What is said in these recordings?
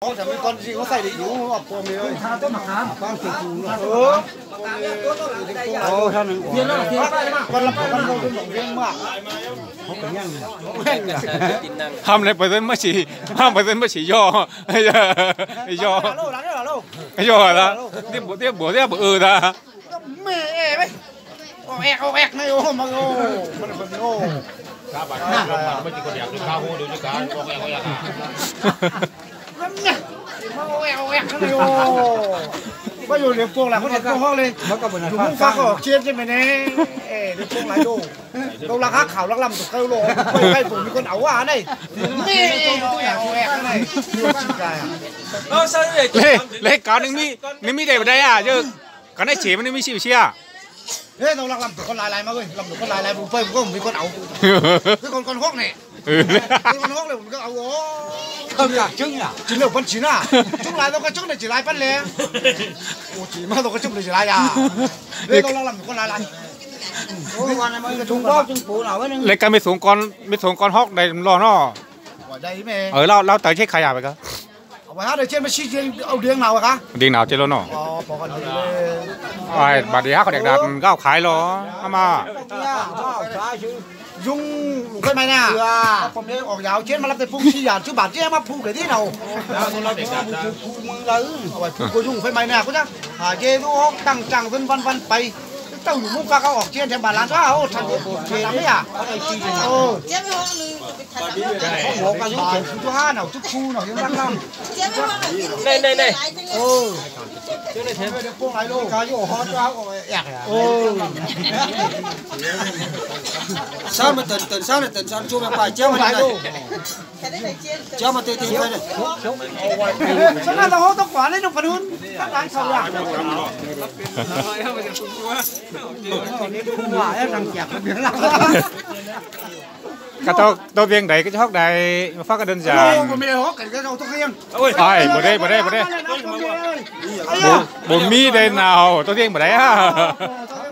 เขาแต่ไม่ก่อนสิเขาใส่ได้อยู่ว่าพวงเลยทาต้นมะขามบ้างสิกูเนาะเออโอ้ท่านหนึ่งเทียนแล้วเทียนไปแล้ววันละวันเราเป็นห ว่าอยู่เดี๋ยวพวงหลังเขาเด็ดพวงห้องเลยอยู่มุ่งฟ้าก็ออกเชียนใช่ไหมเนี่ยเอ๋เดี๋ยวพวงหลายโลเราราคาข่าวลักลำตกเก้าโลกไม่ใช่ผมมีคนเอาว่าเนี่ยนี่โอ้แอกโอ้แอกนายชิบใจอะเล่เล่การนึงมีนึงมีได้บ่ได้อะเยอะกันได้เฉียมันไม่มีชีวิตเชี่ยเฮ้ยเราลักลำตกคนลายลายมาเว้ยลำตกคนลายลายผมเพิ่มก็มีคนเอาคือคนคนฮอกเนี่ย เออคือคนฮอกเลยผมก็เอาโอ้เพิ่มจากจึงอะจึงเร็วพันชิน่ะจุงลายเราก็จุงในจีลายพันเลยโอ้จีมาเราก็จุงในจีลายอะเฮ้ยเราลักลำตกคนลายลายโอ้วันนี้มันก็จุงรอบจุงปูหน่อยวันนึงเล่การไม่สูงก่อนไม่สูงก่อนฮอกได้รอนาะว่าได้ไหมเออเราเราแต่เช็คขยะไปก็เอาไว้ฮะเดี๋ยวเช่นมาชี้เชียงเอาเดียงหนาวอะคะเดีหนาวเจรเนาะอ๋อพอกันเลยไอ้บาดเดียวเขาเด็กดับก้าวขายหรอเอามายุงลูกไปไหมเนี่ยผมเลยอเช่นมารับแต่พุ่งชี้หยาดชื่อามา dùng lũ cái mày nè còn đây ở giáo trên mà làm cái phun xì dàn chứ bản chứ em mà phun cái กี่ nào mừng lỡ cô dùng cái mày nè cô chắc à dê đúng không tăng กจัง vân นฟั vân bay เต้าอยู่มุกก็ออกเช่นแทนบาลานซ์ว่าโอ้ทันเช่นไม่อะโอ้เจ้าไม่ห้องลืมโอ้ก็ยุ่งเกี่ยวกับตัวห้าหน่อยทุกคู่หน่อยยังรักน้ำเจ้าไม่ห้องเน่เน่เน่โอ้เจ้าในเทปพวกไรลูกก็อยู่ฮอตว่าโอ้แออะโอ้ sao mà tận tận sao này tận sao chụp bài เจ้า chéo ไหล mà ลู này ก chéo mà tê tê phải này ฉันน่าจะฮอกต้องกว่าเลยลูกปนุนตั้งร้านเขาอะว่าแล้วรังแก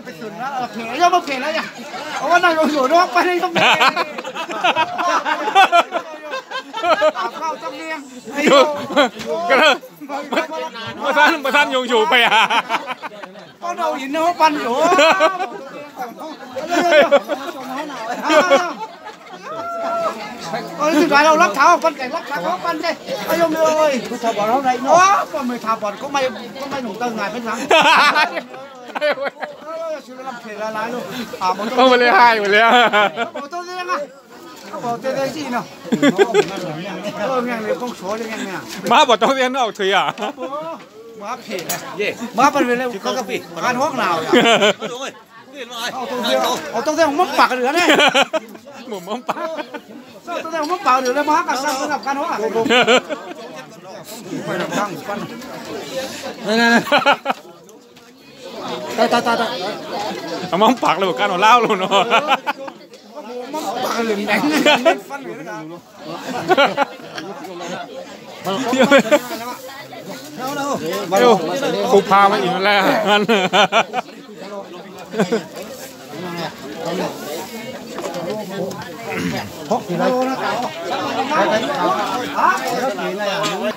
เป็นเรื่องรักก็ต้องตัวเวียงใดก็จะฮอกใดมาฟักกันเดินจาโอ้งผมไม่ได้ฮอกกันก็เอาทุกเรื่องไอ้บ่ได้บ่ได้บ่ได้บ่บ่มีได้หนาวตัวเวียงบ่ได้อะไปสุดนะเออเผียยังมาเผียแล้วยังเอาว่านั่งอยู่นอกไปเลยต้องเผียอาเข้าต้องเลี้ยงไอ้อยู่ก็เลยมาท่านมาท่านยงอยู่ไปอะก็เราหินเนาะปันอยู่เออสุดท้ายเรารับเท้าปันแก่รับเท้าปันได้ไอ้ยมเลยคุณทบอลเท่าไรเนาะก็ไม่ทบอลก็ไม่ก็ไม่หนุ่มตั้งไงเป็นหลัง ชื่อลำเพลละลายลูกอ่ามันต้องมาเลยให้หมดเลยบอกตัวเลี้ยงอะบอกตัวเลี้ยงที่เนาะเออยังเลยต้องโชว์เลยยังเนี่ยมาบอกต้องเรียนออกเถียมาเพจมาเป็นเวลาก็กระปิการห้องหนาวอะเอาตัวเดียวเอาตัวเดียวมันปากเหลือเนี่ยหมุมมันปากตัวเดียวมันปากเหลือเลยมากับสำหรับการห้องอะไปทำ ตั้งปั้น này này này tay tay tay tay เอามันปากเลยกันเอาเล่าเลยเนาะมันปากเลือแดงฟันเลือนะเดี๋ยวคูพามาอีกแล้วมันพกกี่ไรฮะ